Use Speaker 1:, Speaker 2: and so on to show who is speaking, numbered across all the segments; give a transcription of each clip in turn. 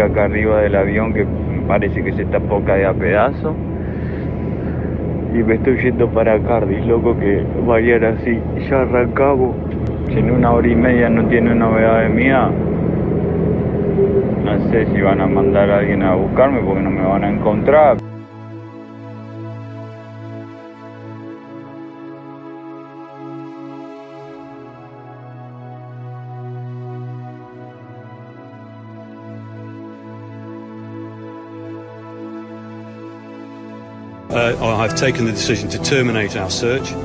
Speaker 1: Acá arriba del avión que parece que se está poca de a pedazo. Y me estoy yendo para Cardiff, loco, que mañana así ya arrancamos. Si en una hora y media no tiene novedades mía, no sé si van a mandar a alguien a buscarme porque no me van a encontrar.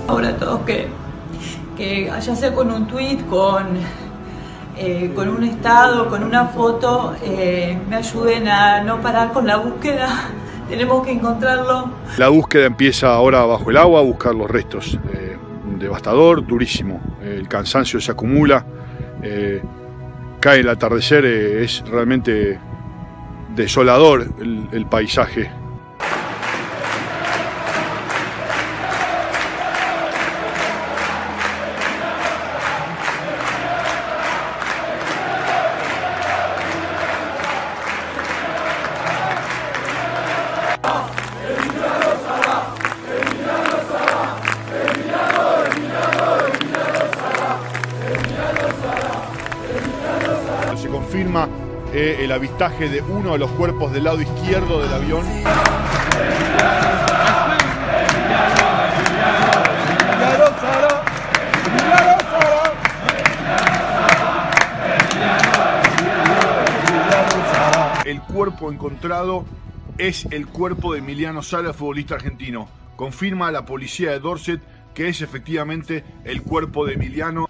Speaker 2: Ahora todos que, que ya sea con un tweet, con, eh, con un estado, con una foto, eh, me ayuden a no parar con la búsqueda. Tenemos que encontrarlo.
Speaker 3: La búsqueda empieza ahora bajo el agua a buscar los restos. Eh, devastador, durísimo. el cansancio se acumula. cae el atardecer, es realmente desolador el, el paisaje confirma eh, el avistaje de uno de los cuerpos del lado izquierdo del avión. El cuerpo encontrado es el cuerpo de Emiliano Sala, futbolista argentino. Confirma la policía de Dorset que es efectivamente el cuerpo de Emiliano.